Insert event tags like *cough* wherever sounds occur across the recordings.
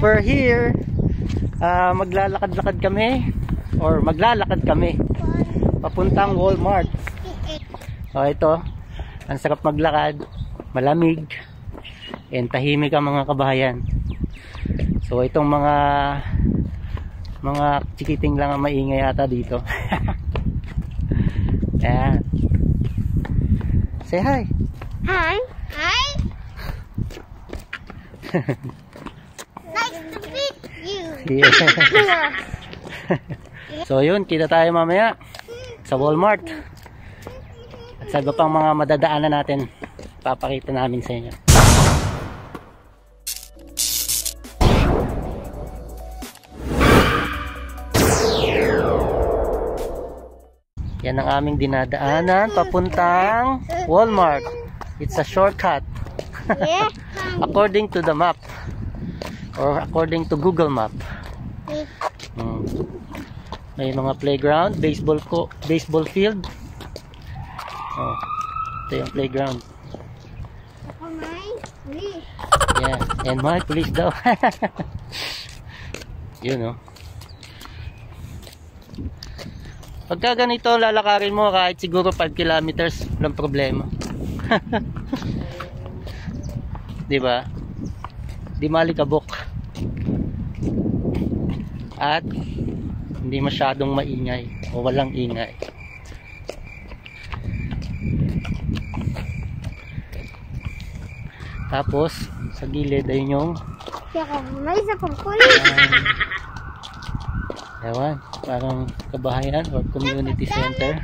we're here. Uh, maglalakad-lakad kami or maglalakad kami papuntang Walmart. So ito, ang sarap maglakad, malamig, and tahimik ang mga kabahayan. So itong mga mga chikiting lang ang maingay ata dito. *laughs* Ayan. Say hi. Hi. *laughs* Hi. nice to meet you. Yeah. So yun, kita tayo mamaya sa Walmart. At sa iba pang mga madadaanan natin, papakita namin sa inyo. Yan ang aming dinadaanan papuntang Walmart. It's a shortcut. *laughs* according to the map or according to Google Map. Hmm. May mga playground, baseball ko, baseball field. Oh. Ito yung playground. Yeah, and my police daw. *laughs* Yun oh. Pagka ganito lalakarin mo kahit siguro 5 kilometers, walang problema. *laughs* 'Di ba? Di malikabok. At hindi masyadong maingay o walang ingay. Tapos sa gilid ay yung may isa pang kulit. Ewan, parang kabahayan or community center.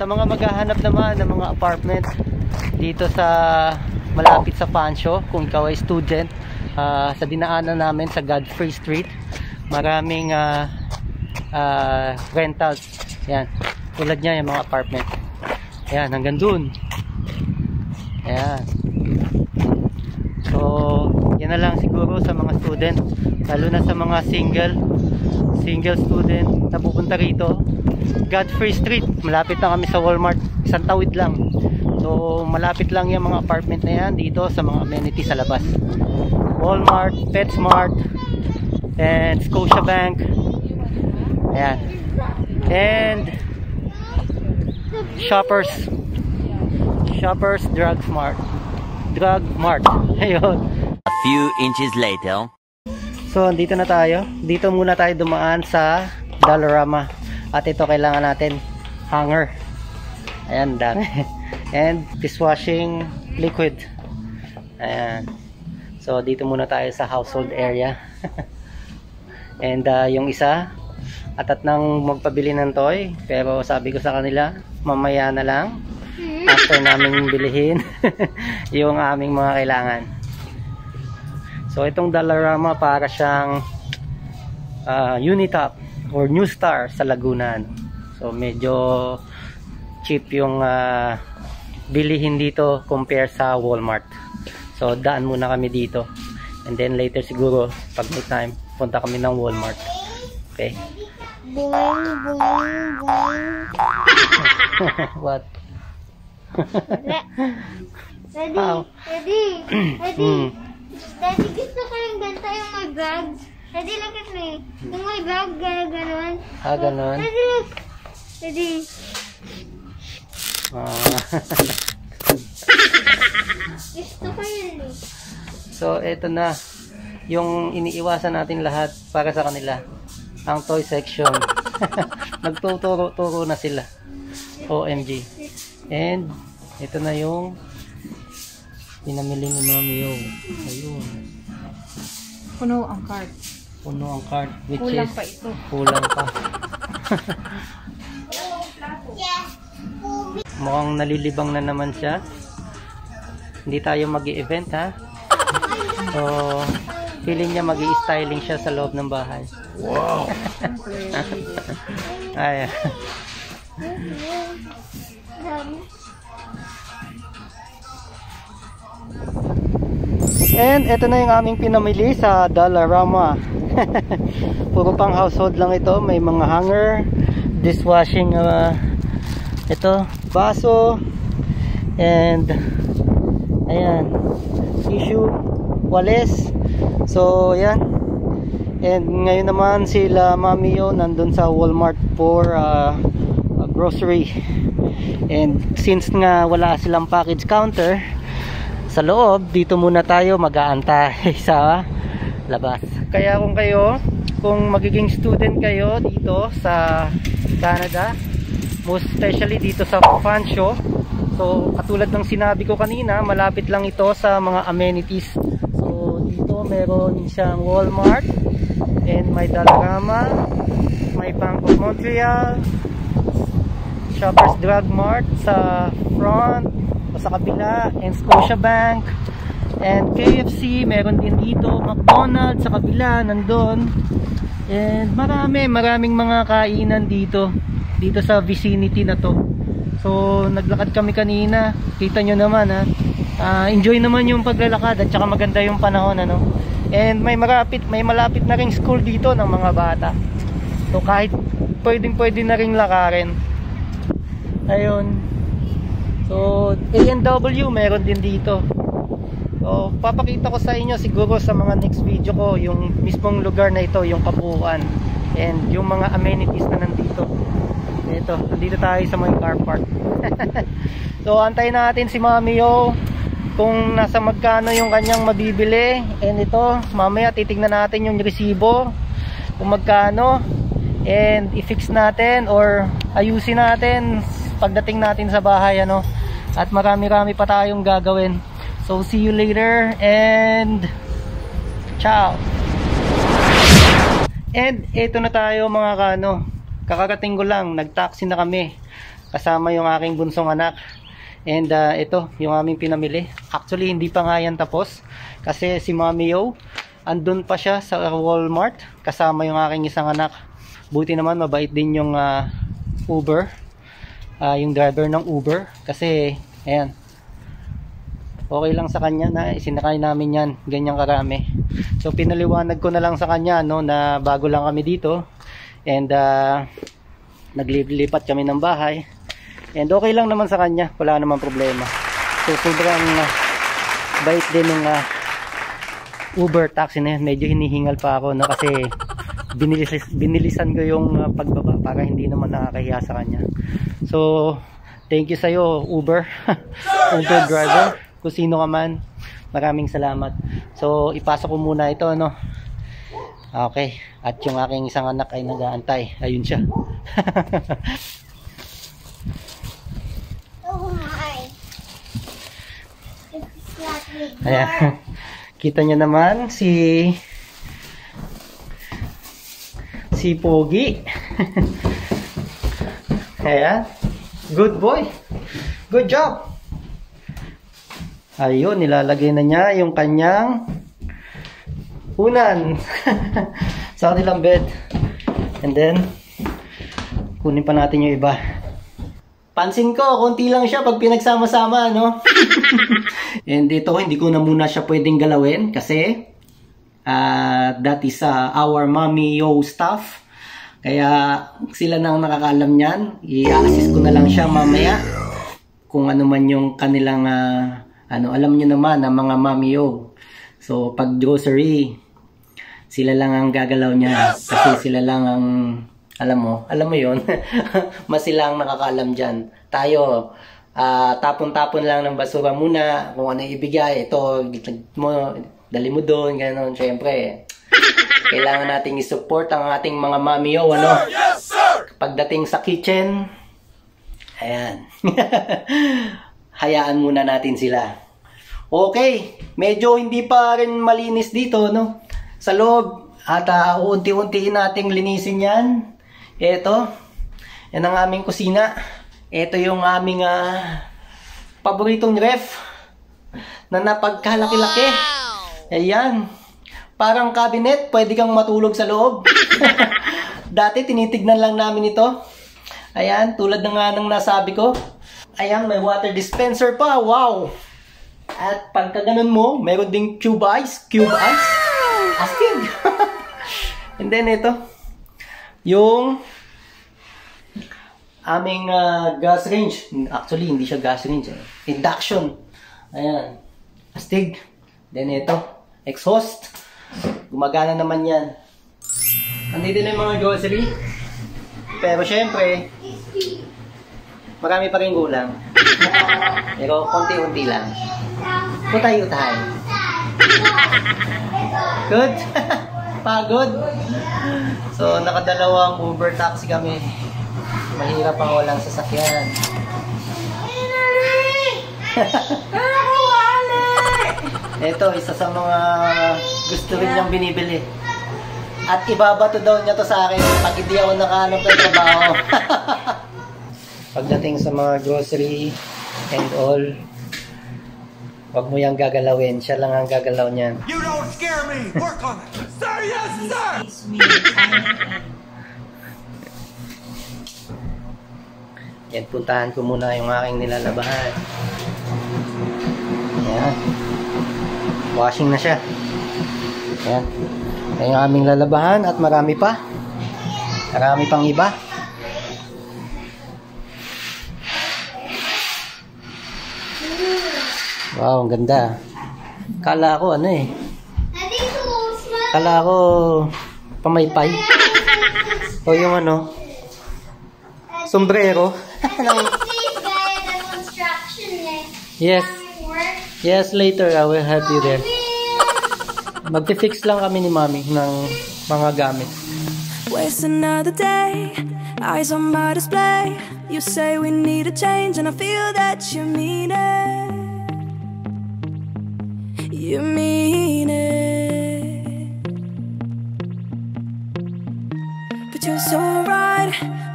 Sa mga maghahanap naman ng mga apartment dito sa malapit sa Pancho, kung ikaw ay student, ah, sa dinaanan namin sa Godfrey Street, maraming ah, ah, rentals. Yan, tulad niya yung mga apartment. Yan, hanggang dun. Ayan. So, yan na lang siguro sa mga student, lalo na sa mga single single student na pupunta rito. Godfrey Street, malapit na kami sa Walmart, isang tawid lang. So, malapit lang yung mga apartment na yan dito sa mga amenities sa labas. Walmart, PetSmart, and Scotiabank. Ayan. And Shoppers Shoppers Drug Mart. Drug Mart. *laughs* Ayun. A few inches later. So, dito na tayo. Dito muna tayo dumaan sa Dollarama. At ito kailangan natin hanger. Ayan, dami. *laughs* And dishwashing liquid. Ayan. So, dito muna tayo sa household area. *laughs* And uh, yung isa, atat nang magpabili ng toy. Pero sabi ko sa kanila, mamaya na lang. After namin bilihin *laughs* yung aming mga kailangan. So itong Dollarama para siyang uh, Unitop or New Star sa Laguna. So medyo cheap yung uh, bilihin dito compare sa Walmart. So daan muna kami dito. And then later siguro pag may time punta kami ng Walmart. Okay? Boing, boing, boing. What? Ready? Ready? Hmm. Daddy, gusto ko yung ganito yung may bag. Ready, look at me. Yung may bag, gano'n, gano'n. Ah, ganon. Ready, look. Ready. Ah. Gusto ko yun eh. So, eto na. Yung iniiwasan natin lahat para sa kanila. Ang toy section. *laughs* Nagtuturo-turo na sila. OMG. And, ito na yung pinamili ni Mami Yo. Ayun. Puno ang cart. Puno ang cart. Which Kulang is, pa ito. Kulang pa. Yes. *laughs* Mukhang nalilibang na naman siya. Hindi tayo mag event ha. So, feeling niya mag styling siya sa loob ng bahay. Wow! *laughs* Ay, And ito na yung aming pinamili sa Dollarama. *laughs* Puro pang household lang ito. May mga hanger, dishwashing uh, ito, baso, and ayan, tissue, Wales. So, yan. And ngayon naman sila Mami Yo nandun sa Walmart for uh, grocery. And since nga wala silang package counter sa loob, dito muna tayo mag-aantay *laughs* sa labas. Kaya kung kayo, kung magiging student kayo dito sa Canada, most especially dito sa Fanshawe, so katulad ng sinabi ko kanina, malapit lang ito sa mga amenities. Meron siyang Walmart, and may Dollarama, may Bank of Montreal, Shoppers Drug Mart sa front o sa kabila, and Scotiabank, and KFC, meron din dito, McDonald's sa kabila, nandun, and marami, maraming mga kainan dito, dito sa vicinity na to. So, naglakad kami kanina, kita nyo naman ha, Ah, enjoy naman yung paglalakad at saka maganda yung panahon ano. And may malapit, may malapit na ring school dito ng mga bata. So kahit pwedeng pwede na ring lakarin. Ayun. So A&W meron din dito. So papakita ko sa inyo siguro sa mga next video ko yung mismong lugar na ito, yung kabuuan and yung mga amenities na nandito. Ito, nandito tayo sa mga car park. *laughs* so antayin natin si Mami Yo kung nasa magkano yung kanyang mabibili and ito mamaya titignan natin yung resibo kung magkano and i-fix natin or ayusin natin pagdating natin sa bahay ano. At marami-rami pa tayong gagawin. So see you later and ciao. And ito na tayo mga kano kakarating ko lang nag-taxi na kami. Kasama yung aking bunsong anak And uh, ito, yung aming pinamili. Actually, hindi pa nga yan tapos. Kasi si Mami Yo, andun pa siya sa Walmart. Kasama yung aking isang anak. Buti naman, mabait din yung uh, Uber. Uh, yung driver ng Uber. Kasi, ayan. Okay lang sa kanya na isinakay namin yan. Ganyang karami. So, pinaliwanag ko na lang sa kanya no, na bago lang kami dito. And, uh, naglilipat kami ng bahay And okay lang naman sa kanya, wala namang problema. So sobrang uh, bait din ng uh, Uber taxi na yan. Medyo hinihingal pa ako no kasi binilis, binilisan ko yung uh, pagbaba para hindi naman nakakahiya sa kanya. So thank you sa iyo Uber. *laughs* Uber driver. Kung sino ka man. Maraming salamat. So ipasok ko muna ito no. Okay. At yung aking isang anak ay nag-aantay. Ayun siya. *laughs* Oh my. It's not big. Ayan. Kita nyo naman si si Pogi. *laughs* Ayan. Good boy. Good job. Ayun, nilalagay na niya yung kanyang unan *laughs* sa kanilang bed. And then, kunin pa natin yung iba. Pansin ko, konti lang siya pag pinagsama-sama, no? *laughs* And dito, hindi ko na muna siya pwedeng galawin kasi uh, that is uh, our mommy yo staff. Kaya sila nang nakakaalam niyan. I-assist ko na lang siya mamaya kung ano man yung kanilang uh, ano, alam niyo naman ang mga mommy yo. So, pag grocery, sila lang ang gagalaw niya kasi sila lang ang alam mo, alam mo yon *laughs* mas sila ang nakakaalam dyan. Tayo, ah, tapon-tapon lang ng basura muna, kung ano ibigay, ito, mo, dali mo doon, gano'n, syempre. *laughs* Kailangan nating i-support ang ating mga mamiyo, ano? Yes, sir! Pagdating sa kitchen, ayan. *laughs* Hayaan muna natin sila. Okay, medyo hindi pa rin malinis dito, no? Sa loob, at uh, unti-untiin nating linisin yan. Ito, yan ang aming kusina. Ito yung aming uh, paboritong ref na napagkalaki-laki. Ayan. Parang cabinet, pwede kang matulog sa loob. *laughs* Dati tinitignan lang namin ito. Ayan, tulad na nga ng nasabi ko. Ayan, may water dispenser pa. Wow! At pagka ganun mo, meron ding cube ice. Cube ice. Astig! *laughs* And then ito, yung aming uh, gas range. Actually, hindi siya gas range. Eh. Induction. Ayan. Astig. Then ito, exhaust. Gumagana naman yan. Andito na yung mga grocery. Pero syempre, marami pa rin gulang. *laughs* Pero konti-unti lang. Utay-utay. Good? *laughs* Pagod? So, nakadalawang Uber taxi kami. Mahirap ang walang sasakyan. Ito, isa sa mga gusto rin niyang binibili. At ibabato daw niya to sa akin pag hindi ako nakahanap ng trabaho. *laughs* Pagdating sa mga grocery and all, wag mo yung gagalawin. Siya lang ang gagalaw niyan. You don't scare me! Work on it! *laughs* Sir, yes, sir! Yan, puntahan ko muna yung aking nilalabahan. Ayan. Washing na siya. Ayan. Ayan yung aming lalabahan at marami pa. Marami pang iba. Wow, ang ganda. Kala ko ano eh. Kala ko pamaypay. O yung ano, sombrero. Eh. yes, yes, later I will help you there. Will. Magpi-fix lang kami ni Mami ng mga gamit. Waste another day, eyes on my display. You say we need a change, and I feel that you mean it. You mean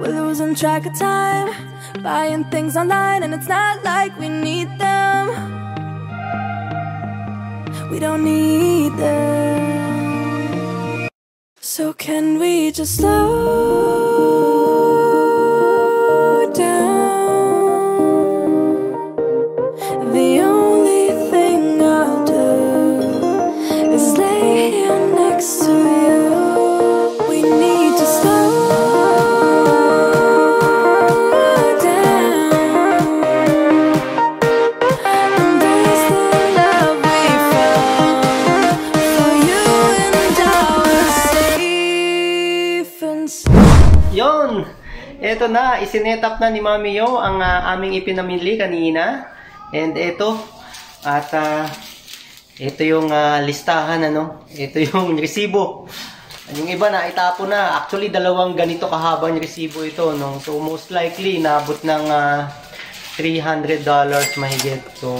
we're losing track of time. Buying things online, and it's not like we need them. We don't need them. So can we just slow isinet up na ni Mami Yo ang ah, aming ipinamili kanina. And ito, at ah, ito yung ah, listahan, ano? Ito yung *laughs* resibo. Yung iba na itapo na. Actually, dalawang ganito kahabang resibo ito, no? So, most likely, naabot ng ah, $300 mahigit. So,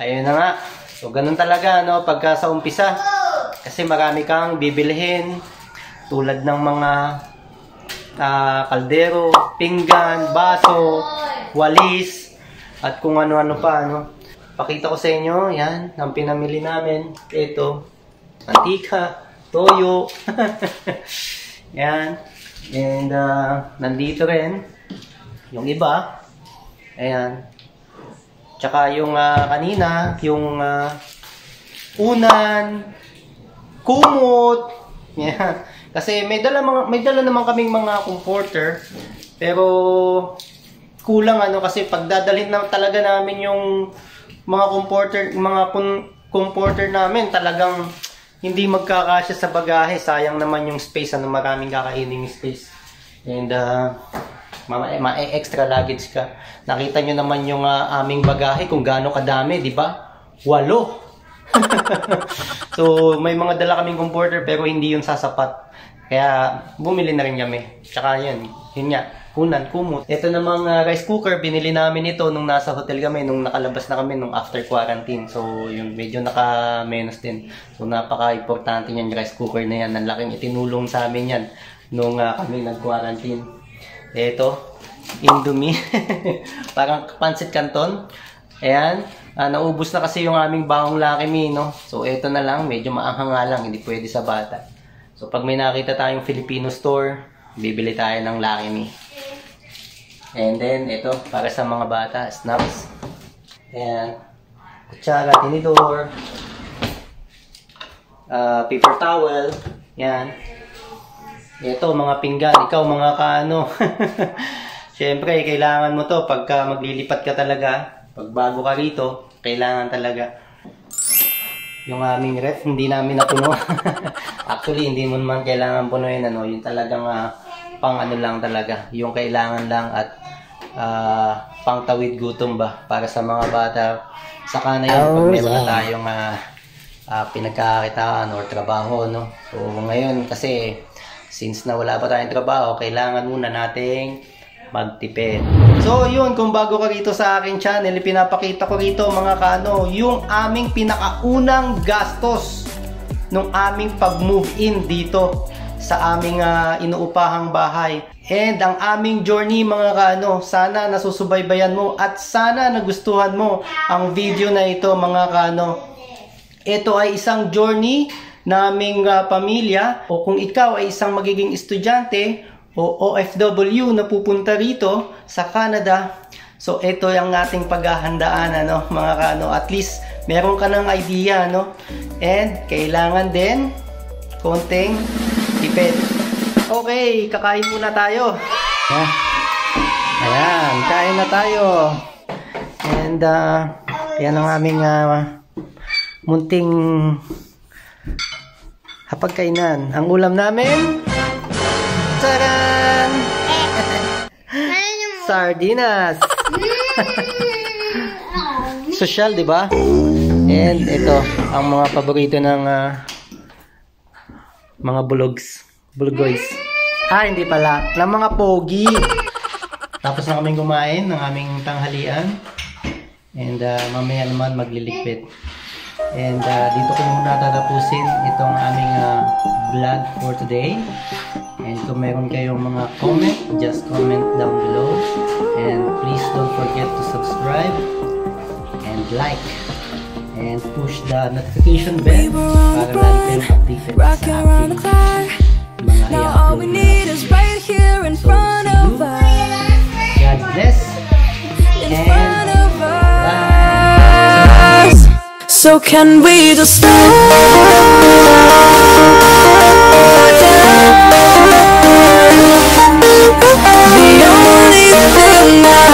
ayun na nga. So, ganun talaga, no? Pagka sa umpisa. Kasi marami kang bibilhin tulad ng mga ah, kaldero, pinggan, baso, walis, at kung ano-ano pa, ano. Pakita ko sa inyo, yan, ang pinamili namin. Ito, antika, toyo. *laughs* yan. And, ah, nandito rin, yung iba. Ayan. Tsaka yung ah, kanina, yung ah, unan, kumot. *laughs* Yeah. Kasi may dala mga may dala naman kaming mga comforter pero kulang ano kasi pagdadalhin na talaga namin yung mga comforter mga comforter namin talagang hindi magkakasya sa bagahe. Sayang naman yung space ano maraming kakainin yung space. And uh, ma, ma luggage ka. Nakita nyo naman yung ah, aming bagahe kung gaano kadami di ba? Walo. *laughs* So, may mga dala kaming comforter pero hindi yun sasapat. Kaya, bumili na rin kami. Tsaka yun, yun nga, kunan, kumot. Ito namang uh, rice cooker, binili namin ito nung nasa hotel kami, nung nakalabas na kami, nung after quarantine. So, yun, medyo naka-menos din. So, napaka-importante yan, rice cooker na yan. Ang laking itinulong sa amin yan nung uh, kami nag-quarantine. Ito, Indomie. *laughs* Parang pancit canton. Ayan. Ah, naubos na kasi yung aming bawang Lucky Me, no? So, ito na lang. Medyo maanghang lang. Hindi pwede sa bata. So, pag may nakita tayong Filipino store, bibili tayo ng Lucky Me. And then, ito, para sa mga bata, snaps. Ayan. Kutsara, tinidor. Ah, paper towel. Yan. Ito, mga pinggan. Ikaw, mga kaano. *laughs* Siyempre, kailangan mo to pagka maglilipat ka talaga. Pag bago ka rito, kailangan talaga. Yung aming ref, hindi namin napuno. *laughs* Actually, hindi mo naman kailangan punuin, ano, yung talagang ah, pang ano lang talaga, yung kailangan lang at ah, pang tawid gutom ba para sa mga bata. Saka na yun, pag meron na tayong ah, ah, pinagkakakitaan or trabaho, no? So, ngayon kasi, since na wala pa tayong trabaho, kailangan muna nating magtipid. So, yun, kung bago ka rito sa aking channel, pinapakita ko rito mga kano, yung aming pinakaunang gastos nung aming pag-move in dito sa aming ah, inuupahang bahay. And ang aming journey mga kano, sana nasusubaybayan mo at sana nagustuhan mo ang video na ito mga kano. Ito ay isang journey naming ah, pamilya o kung ikaw ay isang magiging estudyante o OFW na pupunta rito sa Canada. So ito yung ating paghahandaan ano mga kano at least meron ka ng idea no. And kailangan din konting tipid. Okay, kakain muna tayo. Yeah. Ayan, kain na tayo. And uh, yan ang aming uh, munting hapagkainan. Ang ulam namin, yung... Sardinas! Oh, Social, di ba? And ito, ang mga paborito ng ah, mga bulogs. Bulgoys. Ah, hindi pala. Ng mga pogi. Tapos na kaming kumain ng aming tanghalian. And ah, mamaya naman magliligpit. And ah, dito ko muna tatapusin itong aming ah, vlog for today. Kung meron kayong mga comment, just comment down below. And please don't forget to subscribe and like and push the notification bell para lagi kayong updated sa aking mga Now all i-upload we na. need is right here in So, front see of you. us. God bless and front of bye. us. So can we just stop? breathing now